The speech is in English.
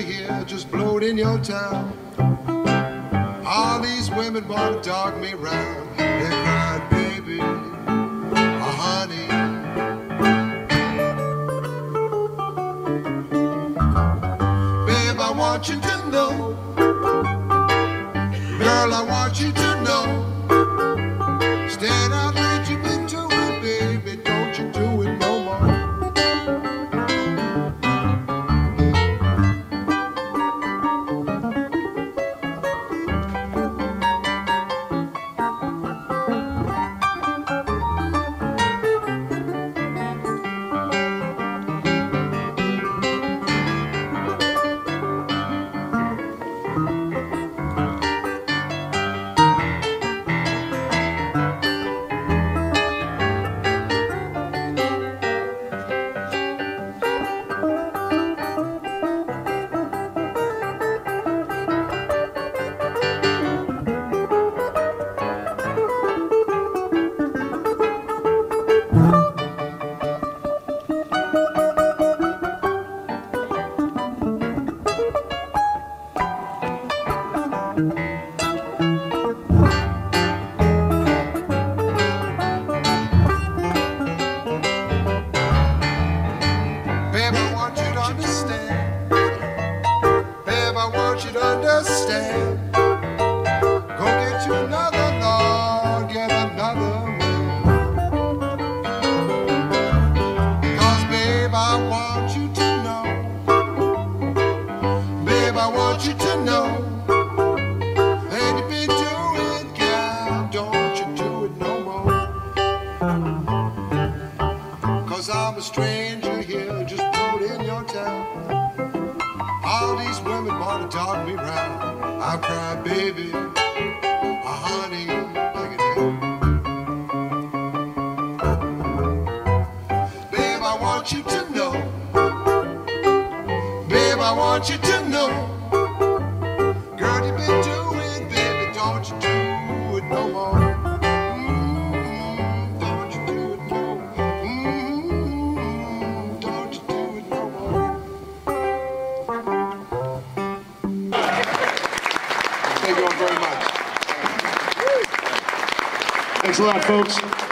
stranger here, just blowed in your town. All these women wanna dog me round. They cry, baby, oh, honey. Babe, I want you to know. Girl, I want you to I want you to understand. Cause I'm a stranger here, just put in your town. All these women wanna dog me round. I cry, baby, honey, take. Babe, I want you to know. Babe, I want you to know. Thanks a lot, folks.